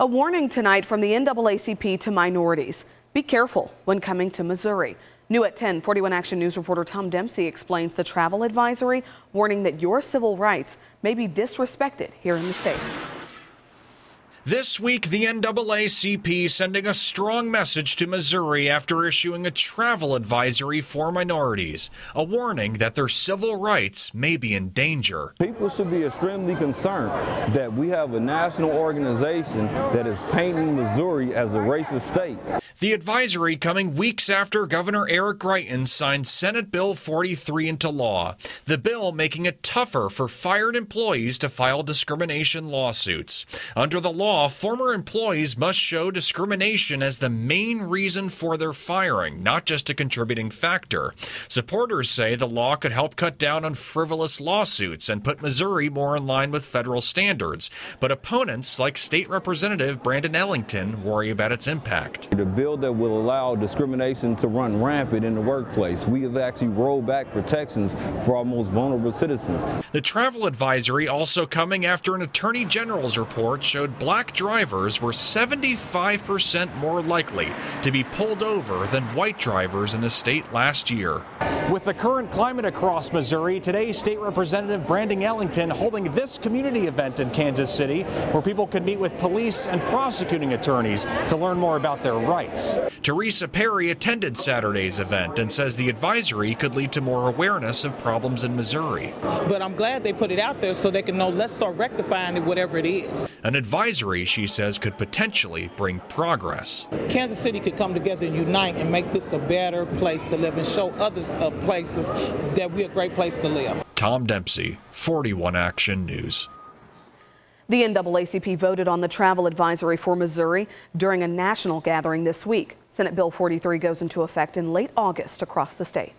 A warning tonight from the NAACP to minorities. Be careful when coming to Missouri. New at 10, 41 Action News reporter Tom Dempsey explains the travel advisory, warning that your civil rights may be disrespected here in the state. This week, the NAACP sending a strong message to Missouri after issuing a travel advisory for minorities, a warning that their civil rights may be in danger. People should be extremely concerned that we have a national organization that is painting Missouri as a racist state. The advisory coming weeks after Governor Eric Greitens signed Senate Bill 43 into law, the bill making it tougher for fired employees to file discrimination lawsuits. Under the law, former employees must show discrimination as the main reason for their firing, not just a contributing factor. Supporters say the law could help cut down on frivolous lawsuits and put Missouri more in line with federal standards. But opponents, like State Representative Brandon Ellington, worry about its impact. The bill that will allow discrimination to run rampant in the workplace. We have actually rolled back protections for our most vulnerable citizens. The travel advisory also coming after an attorney general's report showed black black drivers were 75% more likely to be pulled over than white drivers in the state last year. With the current climate across Missouri, today State Representative Brandon Ellington holding this community event in Kansas City where people can meet with police and prosecuting attorneys to learn more about their rights. Teresa Perry attended Saturday's event and says the advisory could lead to more awareness of problems in Missouri. But I'm glad they put it out there so they can know let's start rectifying it, whatever it is. An advisory, she says, could potentially bring progress. Kansas City could come together and unite and make this a better place to live and show others uh, places that we're a great place to live. Tom Dempsey, 41 Action News. The NAACP voted on the travel advisory for Missouri during a national gathering this week. Senate Bill 43 goes into effect in late August across the state.